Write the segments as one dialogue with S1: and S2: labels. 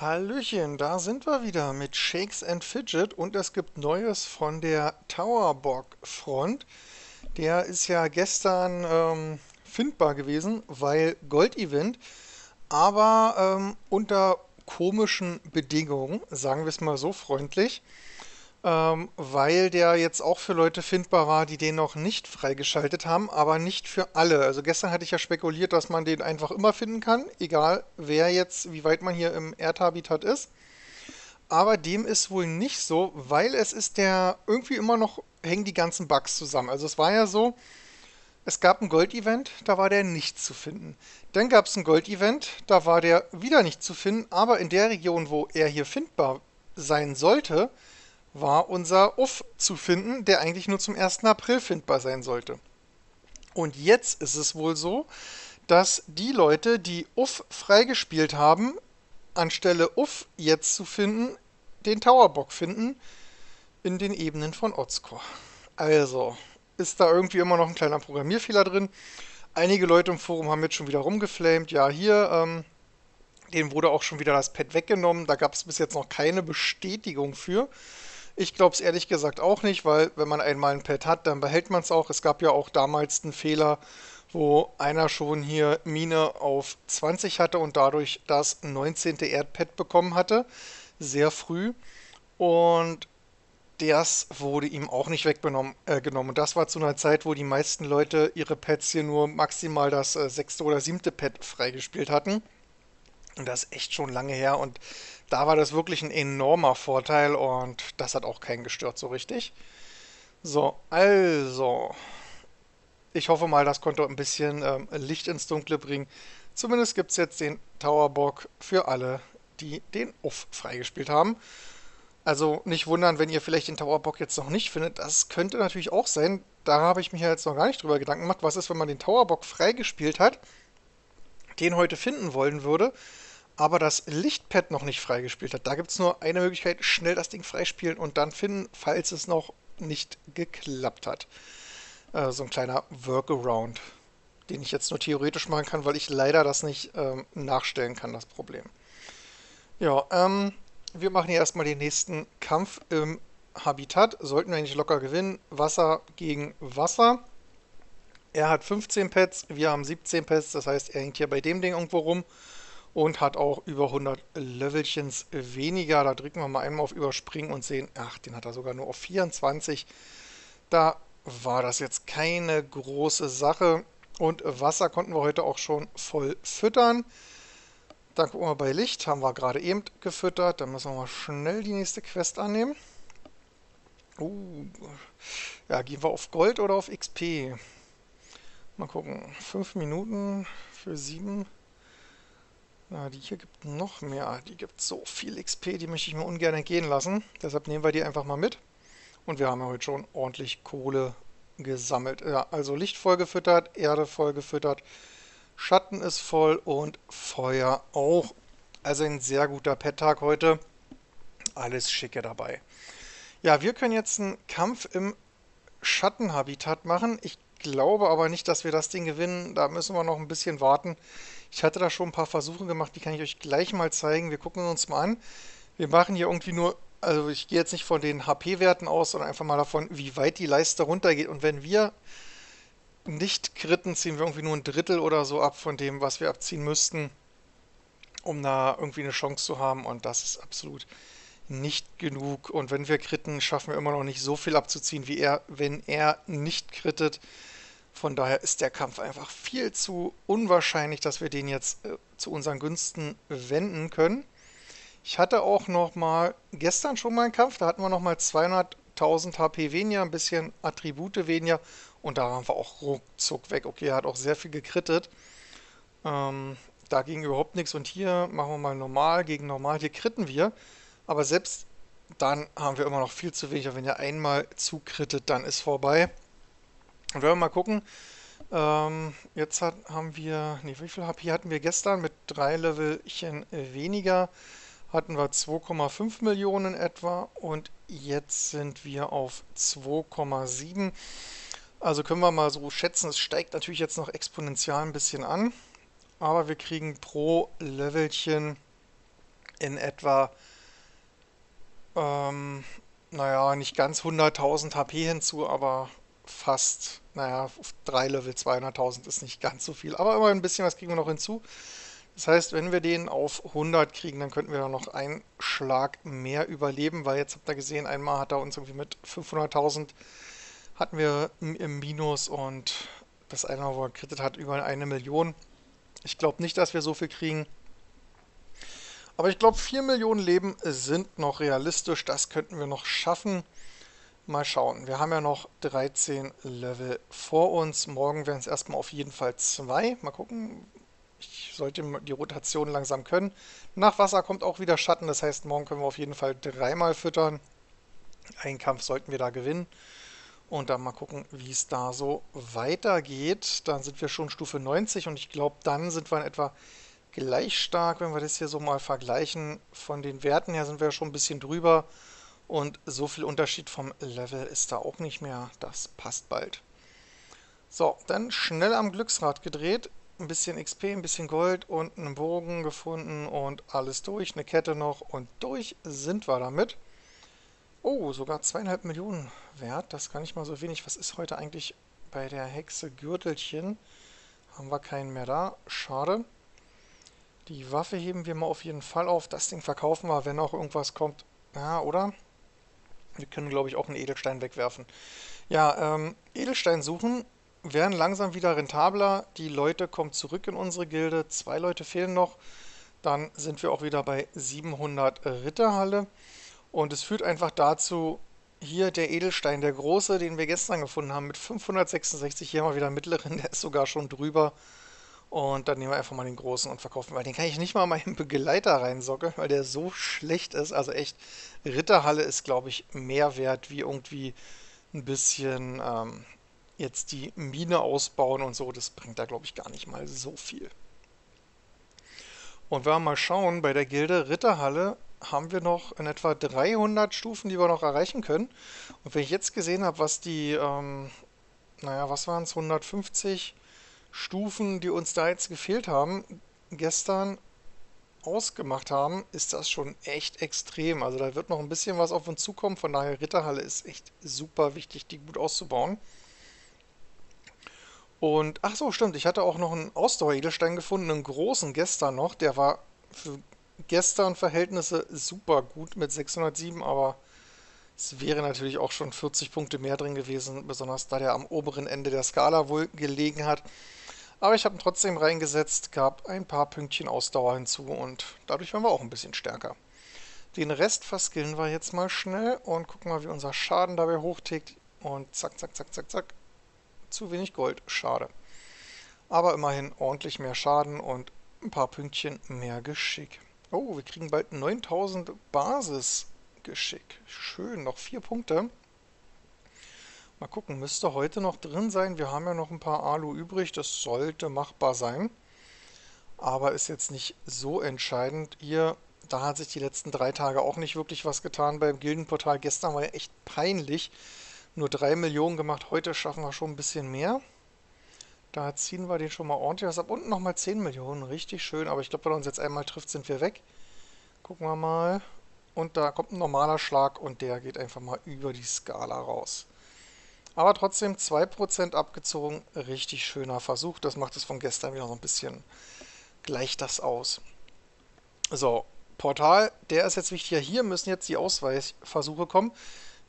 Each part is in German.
S1: Hallöchen, da sind wir wieder mit Shakes and Fidget und es gibt Neues von der Towerbock Front. Der ist ja gestern ähm, findbar gewesen, weil Gold-Event, aber ähm, unter komischen Bedingungen, sagen wir es mal so freundlich, ähm, weil der jetzt auch für Leute findbar war, die den noch nicht freigeschaltet haben, aber nicht für alle. Also gestern hatte ich ja spekuliert, dass man den einfach immer finden kann, egal wer jetzt, wie weit man hier im Erdhabitat ist. Aber dem ist wohl nicht so, weil es ist der irgendwie immer noch hängen die ganzen Bugs zusammen. Also es war ja so, es gab ein Gold-Event, da war der nicht zu finden. Dann gab es ein Gold-Event, da war der wieder nicht zu finden, aber in der Region, wo er hier findbar sein sollte, war unser Uff zu finden, der eigentlich nur zum 1. April findbar sein sollte. Und jetzt ist es wohl so, dass die Leute, die Uff freigespielt haben, anstelle Uff jetzt zu finden, den Towerbock finden in den Ebenen von Otzcore. Also, ist da irgendwie immer noch ein kleiner Programmierfehler drin. Einige Leute im Forum haben jetzt schon wieder rumgeflamed. Ja, hier, ähm, denen wurde auch schon wieder das Pad weggenommen. Da gab es bis jetzt noch keine Bestätigung für. Ich glaube es ehrlich gesagt auch nicht, weil wenn man einmal ein Pad hat, dann behält man es auch. Es gab ja auch damals einen Fehler, wo einer schon hier Mine auf 20 hatte und dadurch das 19. Erdpad bekommen hatte. Sehr früh. Und das wurde ihm auch nicht weggenommen. Äh, Und das war zu einer Zeit, wo die meisten Leute ihre Pads hier nur maximal das äh, sechste oder siebte Pad freigespielt hatten. Das ist echt schon lange her und da war das wirklich ein enormer Vorteil und das hat auch keinen gestört so richtig. So, also. Ich hoffe mal, das konnte ein bisschen ähm, Licht ins Dunkle bringen. Zumindest gibt es jetzt den Towerbock für alle, die den Uff freigespielt haben. Also nicht wundern, wenn ihr vielleicht den Towerbock jetzt noch nicht findet. Das könnte natürlich auch sein. Da habe ich mich ja jetzt noch gar nicht drüber Gedanken gemacht. Was ist, wenn man den Towerbock freigespielt hat, den heute finden wollen würde, aber das Lichtpad noch nicht freigespielt hat. Da gibt es nur eine Möglichkeit, schnell das Ding freispielen und dann finden, falls es noch nicht geklappt hat. Äh, so ein kleiner Workaround, den ich jetzt nur theoretisch machen kann, weil ich leider das nicht ähm, nachstellen kann, das Problem. Ja, ähm, wir machen hier erstmal den nächsten Kampf im Habitat. Sollten wir eigentlich locker gewinnen. Wasser gegen Wasser. Er hat 15 Pets, wir haben 17 Pets, das heißt, er hängt hier bei dem Ding irgendwo rum und hat auch über 100 Levelchens weniger. Da drücken wir mal einmal auf Überspringen und sehen, ach, den hat er sogar nur auf 24. Da war das jetzt keine große Sache. Und Wasser konnten wir heute auch schon voll füttern. Dann gucken wir bei Licht, haben wir gerade eben gefüttert. Dann müssen wir mal schnell die nächste Quest annehmen. Uh, ja, gehen wir auf Gold oder auf XP? Mal gucken. 5 Minuten für 7. Na, die hier gibt noch mehr. Die gibt so viel XP, die möchte ich mir ungern entgehen lassen. Deshalb nehmen wir die einfach mal mit. Und wir haben ja heute schon ordentlich Kohle gesammelt. Ja, also Licht voll gefüttert, Erde voll gefüttert, Schatten ist voll und Feuer auch. Also ein sehr guter Pet-Tag heute. Alles schicke dabei. Ja, wir können jetzt einen Kampf im Schattenhabitat machen. Ich glaube aber nicht, dass wir das Ding gewinnen. Da müssen wir noch ein bisschen warten. Ich hatte da schon ein paar Versuche gemacht, die kann ich euch gleich mal zeigen. Wir gucken uns mal an. Wir machen hier irgendwie nur, also ich gehe jetzt nicht von den HP-Werten aus, sondern einfach mal davon, wie weit die Leiste runtergeht. Und wenn wir nicht kritten, ziehen wir irgendwie nur ein Drittel oder so ab von dem, was wir abziehen müssten, um da irgendwie eine Chance zu haben. Und das ist absolut nicht genug. Und wenn wir kritten, schaffen wir immer noch nicht so viel abzuziehen, wie er, wenn er nicht krittet. Von daher ist der Kampf einfach viel zu unwahrscheinlich, dass wir den jetzt äh, zu unseren Günsten wenden können. Ich hatte auch noch mal gestern schon mal einen Kampf, da hatten wir noch mal 200.000 HP weniger, ein bisschen Attribute weniger und da waren wir auch ruckzuck weg. Okay, er hat auch sehr viel gekrittet. Ähm, da ging überhaupt nichts und hier machen wir mal normal gegen normal. Hier kritten wir, aber selbst dann haben wir immer noch viel zu wenig. Wenn ihr einmal zukrittet, dann ist vorbei. Und wenn wir mal gucken, ähm, jetzt hat, haben wir, nee, wie viel HP hatten wir gestern? Mit drei Levelchen weniger hatten wir 2,5 Millionen etwa und jetzt sind wir auf 2,7. Also können wir mal so schätzen, es steigt natürlich jetzt noch exponentiell ein bisschen an, aber wir kriegen pro Levelchen in etwa, ähm, naja, nicht ganz 100.000 HP hinzu, aber fast, naja, auf drei Level 200.000 ist nicht ganz so viel. Aber immer ein bisschen was kriegen wir noch hinzu. Das heißt, wenn wir den auf 100 kriegen, dann könnten wir noch einen Schlag mehr überleben, weil jetzt habt ihr gesehen, einmal hat er uns irgendwie mit 500.000 hatten wir im Minus und das eine, wo er krittet hat, über eine Million. Ich glaube nicht, dass wir so viel kriegen. Aber ich glaube, 4 Millionen Leben sind noch realistisch. Das könnten wir noch schaffen. Mal schauen. Wir haben ja noch 13 Level vor uns. Morgen werden es erstmal auf jeden Fall zwei. Mal gucken. Ich sollte die Rotation langsam können. Nach Wasser kommt auch wieder Schatten. Das heißt, morgen können wir auf jeden Fall dreimal füttern. Einen Kampf sollten wir da gewinnen. Und dann mal gucken, wie es da so weitergeht. Dann sind wir schon Stufe 90 und ich glaube, dann sind wir in etwa gleich stark, wenn wir das hier so mal vergleichen. Von den Werten her sind wir schon ein bisschen drüber und so viel Unterschied vom Level ist da auch nicht mehr. Das passt bald. So, dann schnell am Glücksrad gedreht. Ein bisschen XP, ein bisschen Gold und einen Bogen gefunden und alles durch. Eine Kette noch und durch sind wir damit. Oh, sogar zweieinhalb Millionen wert. Das gar nicht mal so wenig. Was ist heute eigentlich bei der Hexe Gürtelchen? Haben wir keinen mehr da. Schade. Die Waffe heben wir mal auf jeden Fall auf. Das Ding verkaufen wir, wenn auch irgendwas kommt. Ja, oder? Wir können, glaube ich, auch einen Edelstein wegwerfen. Ja, ähm, Edelstein suchen werden langsam wieder rentabler. Die Leute kommen zurück in unsere Gilde. Zwei Leute fehlen noch. Dann sind wir auch wieder bei 700 Ritterhalle. Und es führt einfach dazu, hier der Edelstein, der große, den wir gestern gefunden haben, mit 566, hier mal wieder einen mittleren, der ist sogar schon drüber. Und dann nehmen wir einfach mal den großen und verkaufen, weil den kann ich nicht mal meinen Begleiter reinsockeln, weil der so schlecht ist. Also echt, Ritterhalle ist, glaube ich, mehr wert, wie irgendwie ein bisschen ähm, jetzt die Mine ausbauen und so. Das bringt da, glaube ich, gar nicht mal so viel. Und wenn wir mal schauen, bei der Gilde Ritterhalle haben wir noch in etwa 300 Stufen, die wir noch erreichen können. Und wenn ich jetzt gesehen habe, was die, ähm, naja, was waren es, 150 Stufen, die uns da jetzt gefehlt haben, gestern ausgemacht haben, ist das schon echt extrem. Also da wird noch ein bisschen was auf uns zukommen. Von daher, Ritterhalle ist echt super wichtig, die gut auszubauen. Und, ach so, stimmt, ich hatte auch noch einen Ausdauer-Edelstein gefunden, einen großen gestern noch. Der war für gestern Verhältnisse super gut mit 607, aber es wäre natürlich auch schon 40 Punkte mehr drin gewesen, besonders da der am oberen Ende der Skala wohl gelegen hat. Aber ich habe ihn trotzdem reingesetzt, gab ein paar Pünktchen Ausdauer hinzu und dadurch waren wir auch ein bisschen stärker. Den Rest verskillen wir jetzt mal schnell und gucken mal, wie unser Schaden dabei hochtickt. Und zack, zack, zack, zack, zack. Zu wenig Gold, schade. Aber immerhin ordentlich mehr Schaden und ein paar Pünktchen mehr Geschick. Oh, wir kriegen bald 9000 Basisgeschick. Schön, noch vier Punkte. Mal gucken, müsste heute noch drin sein. Wir haben ja noch ein paar Alu übrig. Das sollte machbar sein. Aber ist jetzt nicht so entscheidend. Hier, da hat sich die letzten drei Tage auch nicht wirklich was getan. Beim Gildenportal gestern war ja echt peinlich. Nur 3 Millionen gemacht. Heute schaffen wir schon ein bisschen mehr. Da ziehen wir den schon mal ordentlich was ab. Und nochmal 10 Millionen. Richtig schön. Aber ich glaube, wenn er uns jetzt einmal trifft, sind wir weg. Gucken wir mal. Und da kommt ein normaler Schlag und der geht einfach mal über die Skala raus. Aber trotzdem 2% abgezogen. Richtig schöner Versuch. Das macht es von gestern wieder so ein bisschen. Gleicht das aus. So, Portal, der ist jetzt wichtiger. Hier müssen jetzt die Ausweichversuche kommen.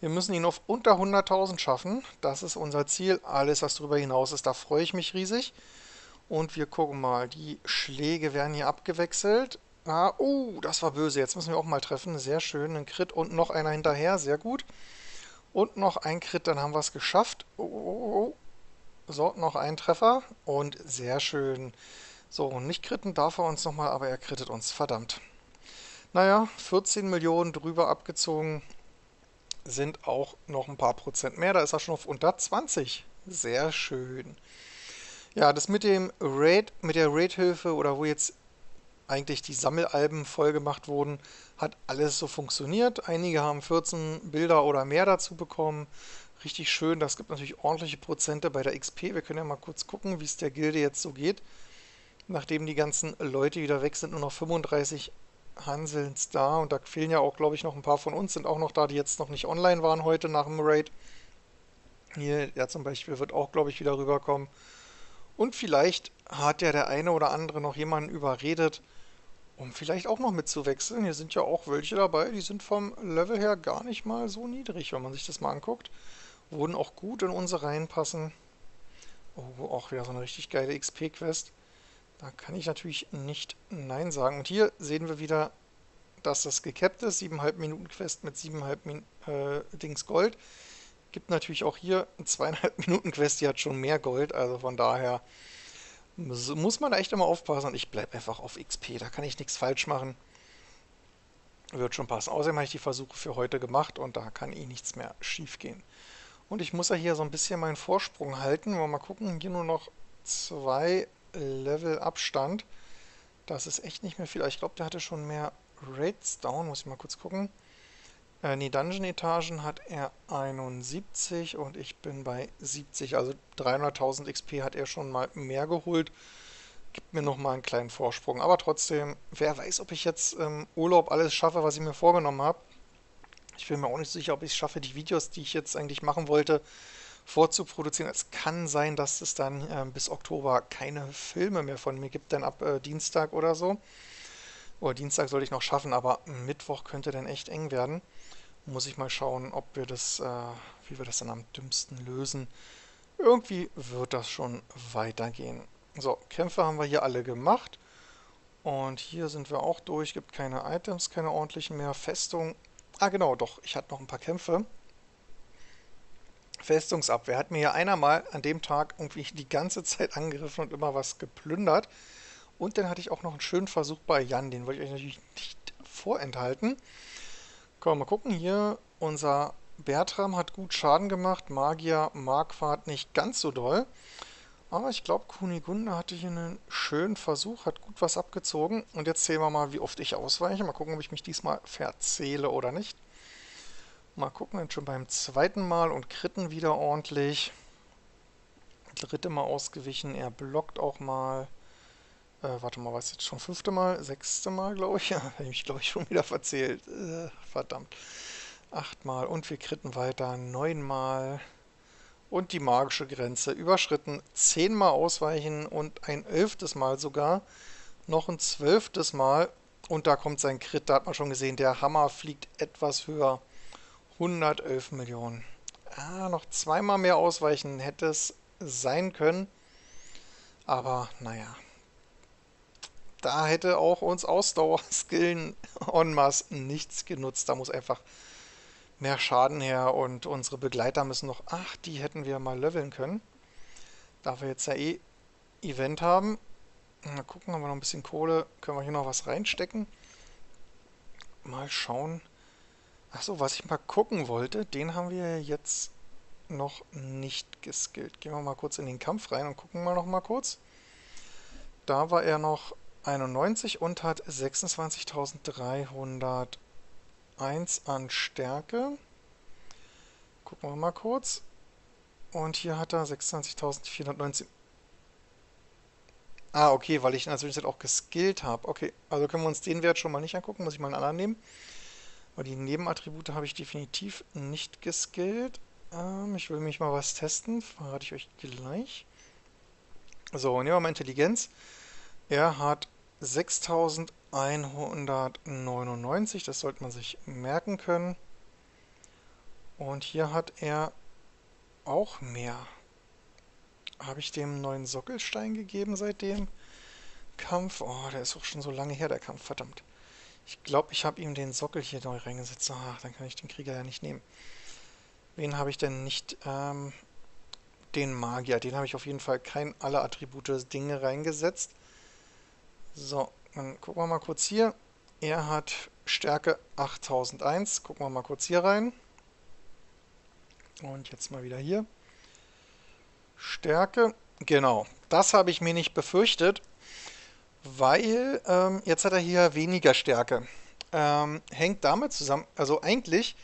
S1: Wir müssen ihn auf unter 100.000 schaffen. Das ist unser Ziel. Alles, was darüber hinaus ist, da freue ich mich riesig. Und wir gucken mal. Die Schläge werden hier abgewechselt. Ah, oh, das war böse. Jetzt müssen wir auch mal treffen. Sehr schön. Ein Crit und noch einer hinterher. Sehr gut. Und noch ein Crit, dann haben wir es geschafft. Oh, oh, oh, oh. So, noch ein Treffer. Und sehr schön. So, nicht kritten darf er uns nochmal, aber er krittet uns. Verdammt. Naja, 14 Millionen drüber abgezogen sind auch noch ein paar Prozent mehr. Da ist er schon auf unter 20. Sehr schön. Ja, das mit dem Raid, mit der Raid-Hilfe oder wo jetzt eigentlich die Sammelalben voll gemacht wurden, hat alles so funktioniert. Einige haben 14 Bilder oder mehr dazu bekommen. Richtig schön. Das gibt natürlich ordentliche Prozente bei der XP. Wir können ja mal kurz gucken, wie es der Gilde jetzt so geht. Nachdem die ganzen Leute wieder weg sind, nur noch 35 Hanselns da und da fehlen ja auch, glaube ich, noch ein paar von uns, sind auch noch da, die jetzt noch nicht online waren heute nach dem Raid. Hier, der zum Beispiel wird auch, glaube ich, wieder rüberkommen. Und vielleicht hat ja der eine oder andere noch jemanden überredet, um vielleicht auch noch mitzuwechseln. Hier sind ja auch welche dabei, die sind vom Level her gar nicht mal so niedrig, wenn man sich das mal anguckt. Wurden auch gut in unsere Reihen passen. Oh, auch wieder so eine richtig geile XP-Quest. Da kann ich natürlich nicht Nein sagen. Und hier sehen wir wieder, dass das gekappt ist. 7,5 Minuten Quest mit 7,5 Min äh, Dings Gold. Gibt natürlich auch hier eine 2,5 Minuten Quest, die hat schon mehr Gold. Also von daher muss man da echt immer aufpassen. Ich bleibe einfach auf XP, da kann ich nichts falsch machen. Wird schon passen. Außerdem habe ich die Versuche für heute gemacht und da kann eh nichts mehr schief gehen. Und ich muss ja hier so ein bisschen meinen Vorsprung halten. Mal gucken, hier nur noch zwei Level Abstand. Das ist echt nicht mehr viel. Ich glaube, der hatte schon mehr Rates down. Muss ich mal kurz gucken. Äh, nee, Dungeon-Etagen hat er 71 und ich bin bei 70. Also 300.000 XP hat er schon mal mehr geholt. Gibt mir nochmal einen kleinen Vorsprung. Aber trotzdem, wer weiß, ob ich jetzt im Urlaub alles schaffe, was ich mir vorgenommen habe. Ich bin mir auch nicht sicher, ob ich es schaffe, die Videos, die ich jetzt eigentlich machen wollte, vorzuproduzieren. Es kann sein, dass es dann äh, bis Oktober keine Filme mehr von mir gibt, dann ab äh, Dienstag oder so. Oder Dienstag sollte ich noch schaffen, aber Mittwoch könnte dann echt eng werden. Muss ich mal schauen, ob wir das, äh, wie wir das dann am dümmsten lösen. Irgendwie wird das schon weitergehen. So, Kämpfe haben wir hier alle gemacht. Und hier sind wir auch durch. Gibt keine Items, keine ordentlichen mehr. Festung. Ah, genau, doch. Ich hatte noch ein paar Kämpfe. Festungsabwehr. Hat mir hier einer mal an dem Tag irgendwie die ganze Zeit angegriffen und immer was geplündert. Und dann hatte ich auch noch einen schönen Versuch bei Jan. Den wollte ich euch natürlich nicht vorenthalten. Können mal gucken. Hier, unser Bertram hat gut Schaden gemacht. Magier Marquardt nicht ganz so doll. Aber ich glaube, Kunigunde hatte hier einen schönen Versuch, hat gut was abgezogen. Und jetzt sehen wir mal, wie oft ich ausweiche. Mal gucken, ob ich mich diesmal verzähle oder nicht. Mal gucken, dann schon beim zweiten Mal und kritten wieder ordentlich. Dritte Mal ausgewichen, er blockt auch mal. Äh, warte mal, was jetzt schon fünfte Mal? Sechste Mal, glaube ich. Ja, habe ich mich, glaube ich, schon wieder verzählt. Äh, verdammt. Achtmal und wir kritten weiter. Neunmal. Und die magische Grenze überschritten. Zehnmal ausweichen und ein elftes Mal sogar. Noch ein zwölftes Mal. Und da kommt sein Crit. Da hat man schon gesehen, der Hammer fliegt etwas höher. 111 Millionen. Ah, noch zweimal mehr ausweichen hätte es sein können. Aber naja, da hätte auch uns Ausdauerskillen en masse nichts genutzt. Da muss einfach mehr Schaden her und unsere Begleiter müssen noch... Ach, die hätten wir mal leveln können. Da wir jetzt ja eh Event haben. Mal gucken, haben wir noch ein bisschen Kohle. Können wir hier noch was reinstecken? Mal schauen. Achso, was ich mal gucken wollte, den haben wir jetzt noch nicht geskillt. Gehen wir mal kurz in den Kampf rein und gucken mal noch mal kurz. Da war er noch 91 und hat 26.301 an Stärke. Gucken wir mal kurz. Und hier hat er 26.419. Ah, okay, weil ich Zwischenzeit auch geskillt habe. Okay, also können wir uns den Wert schon mal nicht angucken. Muss ich mal einen anderen nehmen. Aber die Nebenattribute habe ich definitiv nicht geskillt. Ähm, ich will mich mal was testen. Verrate ich euch gleich. So, nehmen wir mal Intelligenz. Er hat 6199, das sollte man sich merken können. Und hier hat er auch mehr. Habe ich dem neuen Sockelstein gegeben seit dem Kampf? Oh, der ist auch schon so lange her, der Kampf, verdammt. Ich glaube, ich habe ihm den Sockel hier neu reingesetzt. Ach, dann kann ich den Krieger ja nicht nehmen. Wen habe ich denn nicht? Ähm, den Magier. Den habe ich auf jeden Fall kein alle Attribute Dinge reingesetzt. So, dann gucken wir mal kurz hier. Er hat Stärke 8001. Gucken wir mal kurz hier rein. Und jetzt mal wieder hier. Stärke. Genau, das habe ich mir nicht befürchtet, weil ähm, jetzt hat er hier weniger Stärke. Ähm, hängt damit zusammen, also eigentlich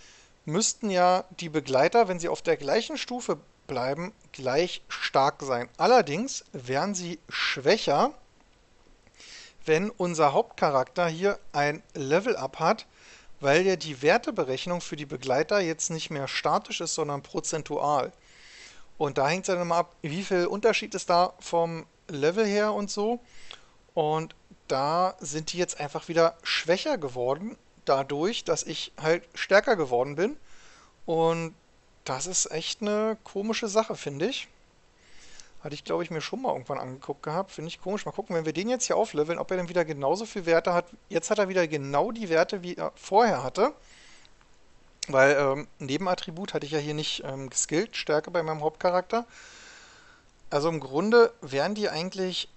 S1: müssten ja die Begleiter, wenn sie auf der gleichen Stufe bleiben, gleich stark sein. Allerdings wären sie schwächer, wenn unser Hauptcharakter hier ein Level-Up hat, weil ja die Werteberechnung für die Begleiter jetzt nicht mehr statisch ist, sondern prozentual. Und da hängt es dann immer ab, wie viel Unterschied ist da vom Level her und so. Und da sind die jetzt einfach wieder schwächer geworden, dadurch, dass ich halt stärker geworden bin. Und das ist echt eine komische Sache, finde ich. Hatte ich, glaube ich, mir schon mal irgendwann angeguckt gehabt. Finde ich komisch. Mal gucken, wenn wir den jetzt hier aufleveln, ob er dann wieder genauso viele Werte hat. Jetzt hat er wieder genau die Werte, wie er vorher hatte. Weil ähm, Nebenattribut hatte ich ja hier nicht ähm, geskillt, Stärke bei meinem Hauptcharakter. Also im Grunde wären die eigentlich...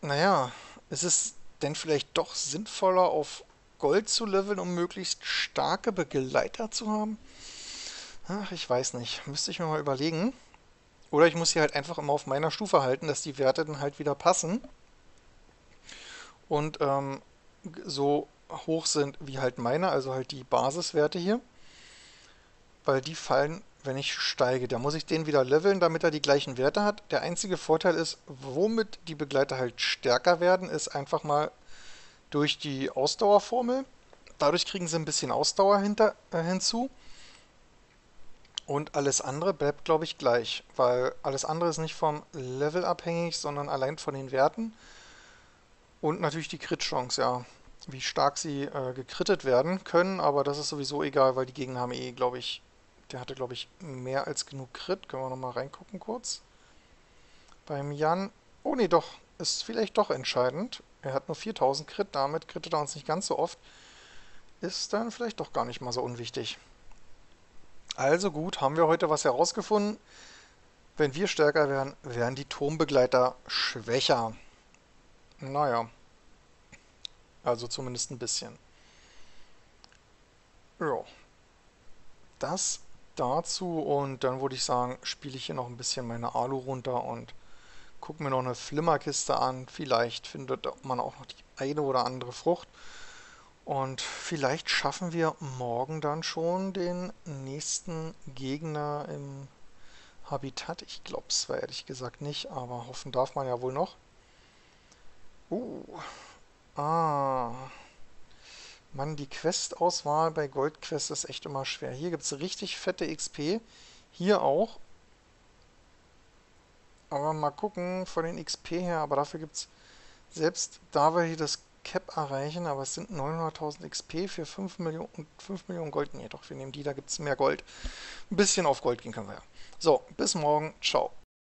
S1: Naja, ist es denn vielleicht doch sinnvoller, auf Gold zu leveln, um möglichst starke Begleiter zu haben? Ach, ich weiß nicht. Müsste ich mir mal überlegen. Oder ich muss sie halt einfach immer auf meiner Stufe halten, dass die Werte dann halt wieder passen. Und ähm, so hoch sind wie halt meine, also halt die Basiswerte hier. Weil die fallen, wenn ich steige. Da muss ich den wieder leveln, damit er die gleichen Werte hat. Der einzige Vorteil ist, womit die Begleiter halt stärker werden, ist einfach mal durch die Ausdauerformel. Dadurch kriegen sie ein bisschen Ausdauer hinter, äh, hinzu. Und alles andere bleibt, glaube ich, gleich, weil alles andere ist nicht vom Level abhängig, sondern allein von den Werten. Und natürlich die Crit-Chance, ja. Wie stark sie äh, gekrittet werden können, aber das ist sowieso egal, weil die Gegner haben eh, glaube ich, der hatte, glaube ich, mehr als genug Crit. Können wir nochmal reingucken kurz. Beim Jan, oh nee, doch, ist vielleicht doch entscheidend. Er hat nur 4000 Crit, damit krittet er uns nicht ganz so oft. Ist dann vielleicht doch gar nicht mal so unwichtig. Also gut, haben wir heute was herausgefunden. Wenn wir stärker wären, wären die Turmbegleiter schwächer. Naja. Also zumindest ein bisschen. Ja. Das dazu und dann würde ich sagen, spiele ich hier noch ein bisschen meine Alu runter und gucke mir noch eine Flimmerkiste an. Vielleicht findet man auch noch die eine oder andere Frucht. Und vielleicht schaffen wir morgen dann schon den nächsten Gegner im Habitat. Ich glaube es zwar ehrlich gesagt nicht, aber hoffen darf man ja wohl noch. Uh, ah. Mann, die Quest-Auswahl bei Goldquest ist echt immer schwer. Hier gibt es richtig fette XP. Hier auch. Aber mal gucken von den XP her. Aber dafür gibt es, selbst da wir hier das Cap erreichen, aber es sind 900.000 XP für 5 Millionen, 5 Millionen Gold. Nee, doch, wir nehmen die, da gibt es mehr Gold. Ein bisschen auf Gold gehen können wir ja. So, bis morgen. Ciao.